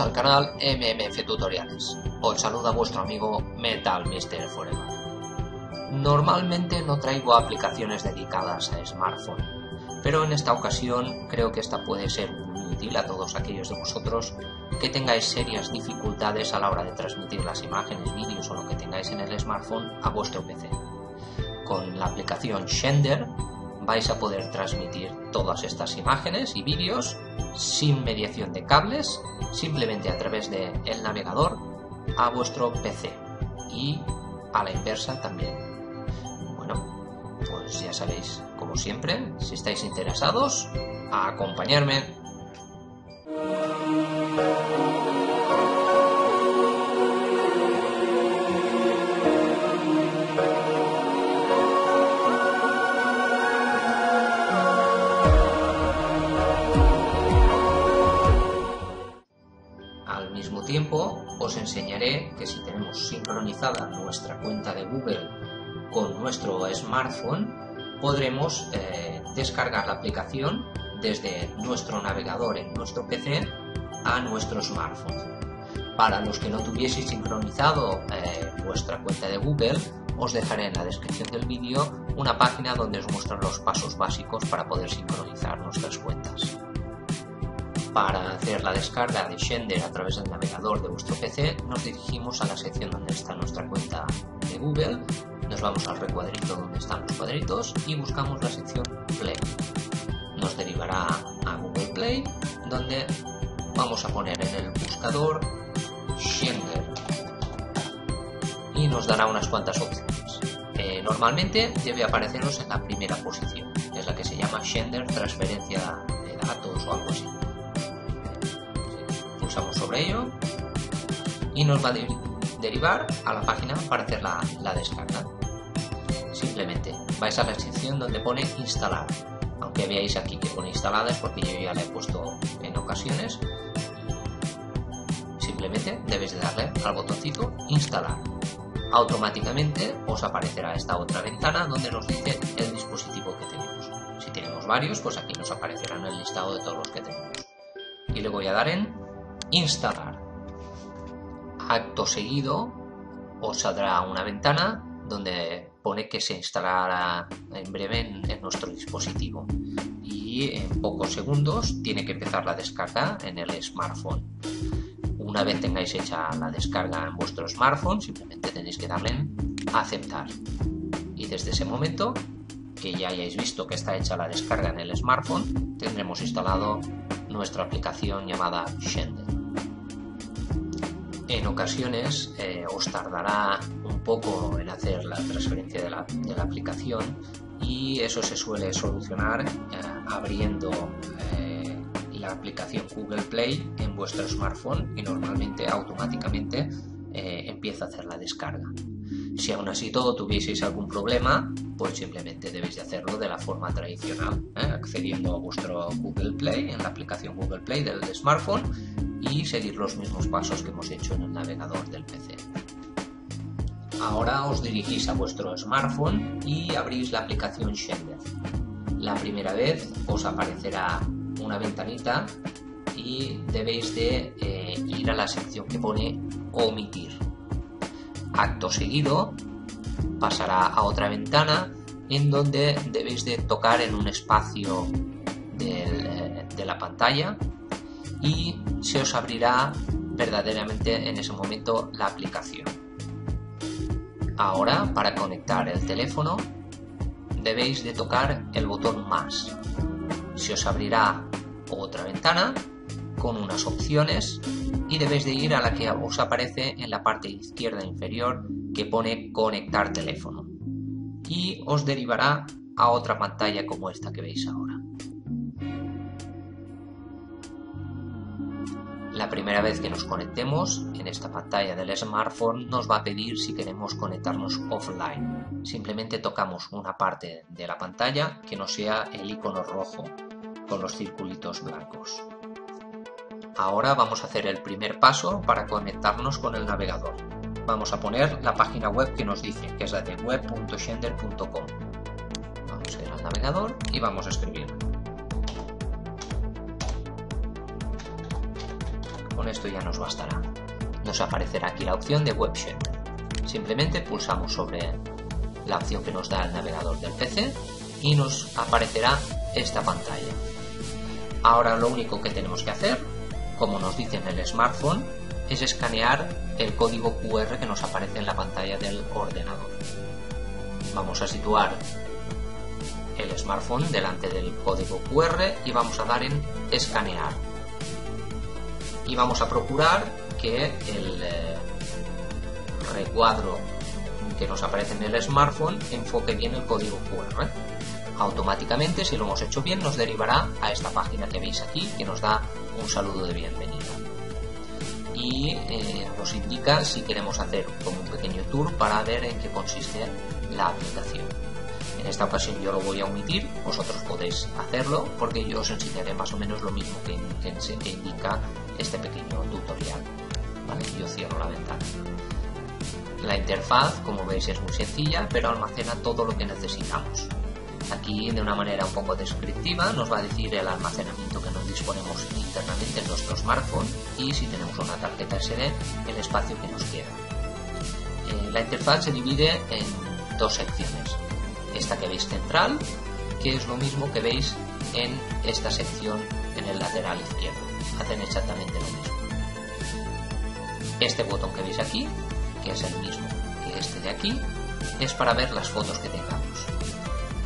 al canal MMF Tutoriales. Os saluda vuestro amigo Metal Mister Forever. Normalmente no traigo aplicaciones dedicadas a smartphone, pero en esta ocasión creo que esta puede ser muy útil a todos aquellos de vosotros que tengáis serias dificultades a la hora de transmitir las imágenes, vídeos o lo que tengáis en el smartphone a vuestro PC. Con la aplicación Shender vais a poder transmitir todas estas imágenes y vídeos sin mediación de cables, simplemente a través del el navegador a vuestro PC y a la inversa también. Bueno, pues ya sabéis, como siempre, si estáis interesados, a acompañarme. Tiempo, os enseñaré que si tenemos sincronizada nuestra cuenta de Google con nuestro smartphone, podremos eh, descargar la aplicación desde nuestro navegador en nuestro PC a nuestro smartphone. Para los que no tuvieseis sincronizado eh, vuestra cuenta de Google, os dejaré en la descripción del vídeo una página donde os muestro los pasos básicos para poder sincronizar nuestras cuentas. Para hacer la descarga de Shender a través del navegador de vuestro PC, nos dirigimos a la sección donde está nuestra cuenta de Google, nos vamos al recuadrito donde están los cuadritos y buscamos la sección Play. Nos derivará a Google Play, donde vamos a poner en el buscador Shender y nos dará unas cuantas opciones. Eh, normalmente debe apareceros en la primera posición, es la que se llama Shender Transferencia de Datos o algo así pulsamos sobre ello y nos va a derivar a la página para hacer la, la, descarga. Simplemente vais a la sección donde pone instalar. Aunque veáis aquí que pone instalada es porque yo ya la he puesto en ocasiones. Simplemente debéis de darle al botoncito instalar. Automáticamente os aparecerá esta otra ventana donde nos dice el dispositivo que tenemos. Si tenemos varios, pues aquí nos aparecerá en el listado de todos los que tenemos. Y le voy a dar en instalar. Acto seguido os saldrá una ventana donde pone que se instalará en breve en, en, nuestro dispositivo y en pocos segundos tiene que empezar la descarga en el smartphone. Una vez tengáis hecha la descarga en vuestro smartphone, simplemente tenéis que darle en aceptar. Y desde ese momento que ya hayáis visto que está hecha la descarga en el smartphone, tendremos instalado nuestra aplicación llamada Shender en ocasiones eh, os tardará un poco en hacer la transferencia de la, de la aplicación y eso se suele solucionar eh, abriendo eh, la aplicación Google Play en vuestro smartphone y normalmente automáticamente empieza a hacer la descarga. Si aún así todo tuvieseis algún problema, pues simplemente debéis de hacerlo de la forma tradicional, accediendo a vuestro Google Play, en la aplicación Google Play del smartphone y seguir los mismos pasos que hemos hecho en el navegador del PC. Ahora os dirigís a vuestro smartphone y abrís la aplicación Shender. La primera vez os aparecerá una ventanita y debéis de eh, ir a la sección que pone omitir. Acto seguido pasará a otra ventana en donde debéis de tocar en un espacio eh, de la pantalla y se os abrirá verdaderamente en ese momento la aplicación. Ahora, para conectar el teléfono, debéis de tocar el botón más. Se os abrirá otra ventana con unas opciones y debéis de ir a la que os aparece en la parte izquierda inferior que pone conectar teléfono y os derivará a otra pantalla como esta que veis ahora. La primera vez que nos conectemos en esta pantalla del smartphone nos va a pedir si queremos conectarnos offline. Simplemente tocamos una parte de la pantalla que no sea el icono rojo con los circulitos blancos. Ahora vamos a hacer el primer paso para conectarnos con el navegador. Vamos a poner la página web que nos dice, que es la de web.shender.com. Vamos a ir al navegador y vamos a escribir con esto ya nos bastará. Nos aparecerá aquí la opción de WebShare. Simplemente pulsamos sobre la opción que nos da el navegador del PC y nos aparecerá esta pantalla. Ahora lo único que tenemos que hacer, como nos dice en el smartphone, es escanear el código QR que nos aparece en la pantalla del ordenador. Vamos a situar el smartphone delante del código QR y vamos a dar en escanear. Y vamos a procurar que el eh, recuadro que nos aparece en el smartphone enfoque bien el código QR. Automáticamente, si lo hemos hecho bien, nos derivará a esta página que veis aquí, que nos da un saludo de bienvenida. Y eh, nos indica si queremos hacer como un pequeño tour para ver en qué consiste la aplicación. En esta ocasión yo lo voy a omitir, vosotros podéis hacerlo porque yo os enseñaré más o menos lo mismo que, indica este pequeño tutorial. ¿Vale? Yo cierro la ventana. La interfaz, como veis, es muy sencilla, pero almacena todo lo que necesitamos. Aquí, de una manera un poco descriptiva, nos va a decir el almacenamiento que nos disponemos internamente en nuestro smartphone y si tenemos una tarjeta SD, el espacio que nos queda. Eh, la interfaz se divide en dos secciones. Esta que veis central, que es lo mismo que veis en esta sección en el lateral izquierdo. Hacen exactamente lo mismo. Este botón que veis aquí que es el mismo que este de aquí, es para ver las fotos que tengamos.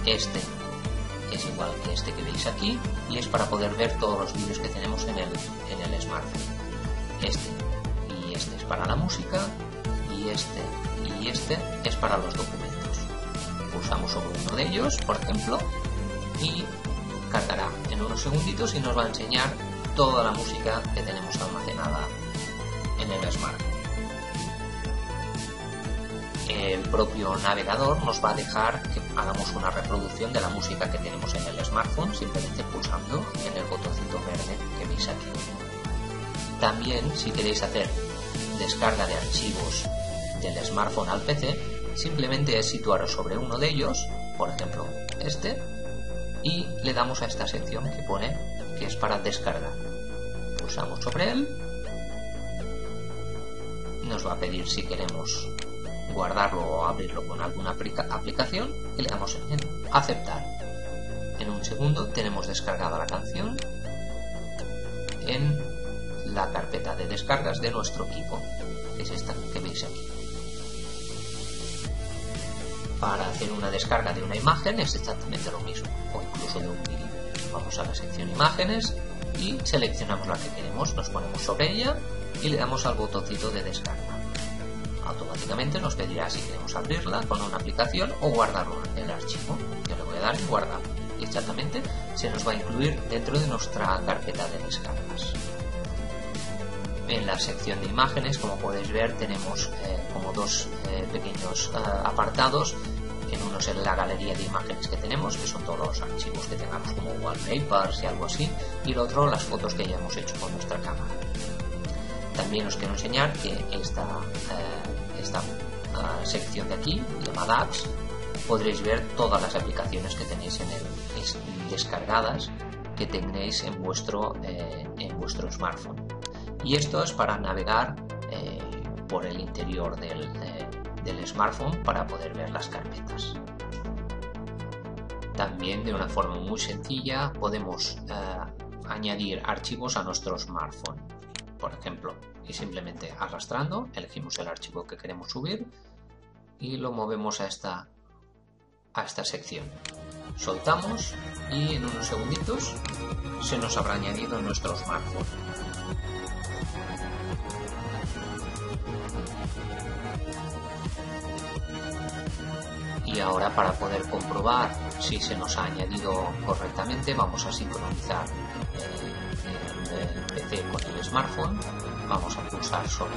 Este es igual que este que veis aquí y es para poder ver todos los vídeos que tenemos en el, en el smartphone. Este y este es para la música y este y este es para los documentos. Pulsamos sobre uno de ellos, por ejemplo, y cargará en unos segunditos y nos va a enseñar toda la música que tenemos almacenada en el smartphone el propio navegador nos va a dejar que hagamos una reproducción de la música que tenemos en el smartphone simplemente pulsando en el botoncito verde que veis aquí. También si queréis hacer descarga de archivos del smartphone al PC, simplemente es situaros sobre uno de ellos, por ejemplo este, y le damos a esta sección que pone que es para descargar. Pulsamos sobre él, nos va a pedir si queremos guardarlo o abrirlo con alguna aplicación y le damos en aceptar. En un segundo tenemos descargada la canción en la carpeta de descargas de nuestro equipo, que es esta que veis aquí. Para hacer una descarga de una imagen es exactamente lo mismo, o incluso de un vídeo. Vamos a la sección imágenes y seleccionamos la que queremos, nos ponemos sobre ella y le damos al botoncito de descarga automáticamente nos pedirá si queremos abrirla con una aplicación o guardarlo en el archivo. Yo le voy a dar en guardar y exactamente se nos va a incluir dentro de nuestra carpeta de descargas. En la sección de imágenes, como podéis ver, tenemos eh, como dos eh, pequeños eh, apartados. En uno es la galería de imágenes que tenemos, que son todos los archivos que tengamos como wallpapers y algo así, y el otro las fotos que ya hemos hecho con nuestra cámara. También os quiero enseñar que esta esta uh, sección de aquí, llamada Apps, podréis ver todas las aplicaciones que tenéis en el, descargadas que tenéis en vuestro, eh, en vuestro smartphone. Y esto es para navegar eh, por el interior del, eh, del smartphone para poder ver las carpetas. También de una forma muy sencilla podemos añadir archivos a nuestro smartphone. Por ejemplo, y simplemente arrastrando elegimos el archivo que queremos subir y lo movemos a esta, a esta sección. Soltamos y en unos segunditos se nos habrá añadido nuestro smartphone. Y ahora para poder comprobar si se nos ha añadido correctamente vamos a sincronizar el PC con el smartphone vamos a pulsar sobre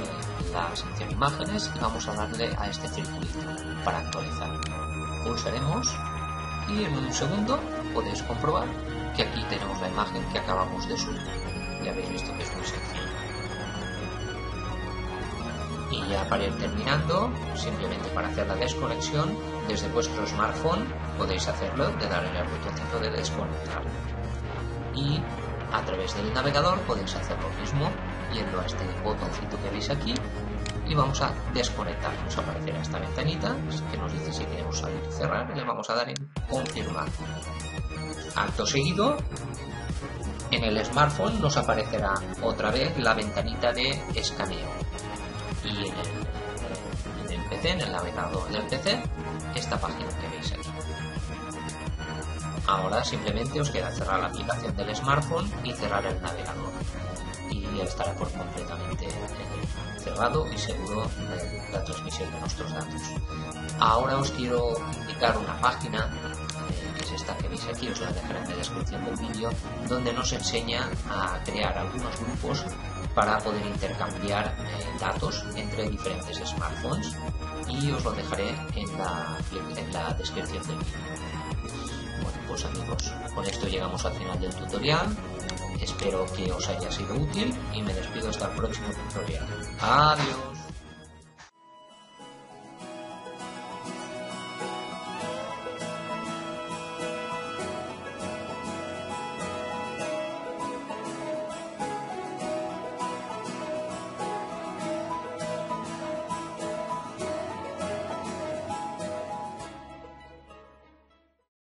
la sección imágenes y vamos a darle a este circuito para actualizar. Pulsaremos y en un segundo podéis comprobar que aquí tenemos la imagen que acabamos de subir. Ya habéis visto que es muy sencillo. Y ya para ir terminando, simplemente para hacer la desconexión, desde vuestro smartphone podéis hacerlo de darle al botoncito de desconectar. Y a través del navegador podéis hacer lo mismo yendo a este botoncito que veis aquí y vamos a desconectar. Nos aparecerá esta ventanita que nos dice si queremos salir y cerrar y le vamos a dar en confirmar. Acto seguido, en el smartphone nos aparecerá otra vez la ventanita de escaneo y en el, en el PC, en el navegador del PC, esta página que veis aquí. Ahora simplemente os queda cerrar la aplicación del smartphone y cerrar el navegador y estará por completamente eh, cerrado y seguro de la transmisión de nuestros datos. Ahora os quiero indicar una página eh, que es esta que veis aquí, os la dejaré en la descripción del vídeo, donde nos enseña a crear algunos grupos para poder intercambiar eh, datos entre diferentes smartphones y os lo dejaré en la, en la descripción del vídeo. Bueno, pues amigos, con esto llegamos al final del tutorial. Espero que os haya sido útil y me despido hasta el próximo tutorial. Adiós.